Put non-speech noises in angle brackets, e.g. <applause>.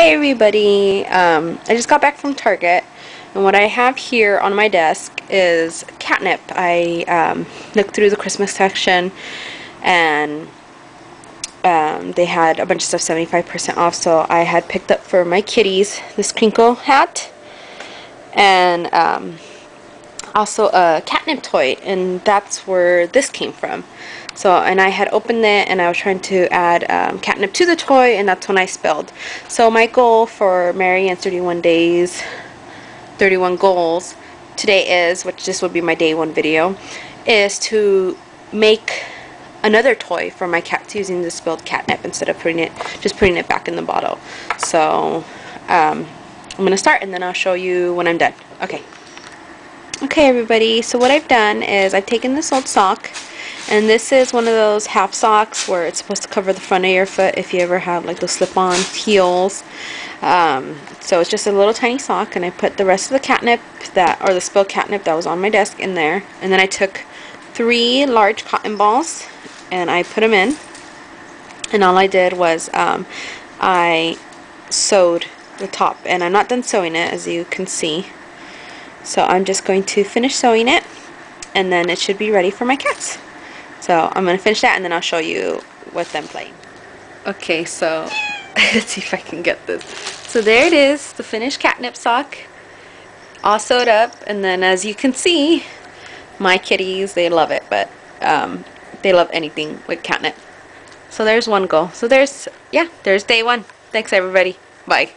Hey everybody, um, I just got back from Target and what I have here on my desk is catnip. I um, looked through the Christmas section and um, they had a bunch of stuff 75% off so I had picked up for my kitties this crinkle hat and um, also a catnip toy and that's where this came from. So, and I had opened it and I was trying to add um, catnip to the toy and that's when I spilled. So my goal for Mary Marion's 31 days, 31 goals today is, which this would be my day one video, is to make another toy for my cats using the spilled catnip instead of putting it, just putting it back in the bottle. So, um, I'm to start and then I'll show you when I'm done. Okay. Okay everybody, so what I've done is I've taken this old sock and this is one of those half socks where it's supposed to cover the front of your foot if you ever have like those slip-on heels. Um, so it's just a little tiny sock and I put the rest of the catnip that, or the spilled catnip that was on my desk in there. And then I took three large cotton balls and I put them in. And all I did was um, I sewed the top and I'm not done sewing it as you can see. So I'm just going to finish sewing it and then it should be ready for my cats. So I'm going to finish that and then I'll show you with them playing. Okay, so <laughs> let's see if I can get this. So there it is, the finished catnip sock. All sewed up and then as you can see, my kitties, they love it, but um, they love anything with catnip. So there's one goal. So there's, yeah, there's day one. Thanks everybody. Bye.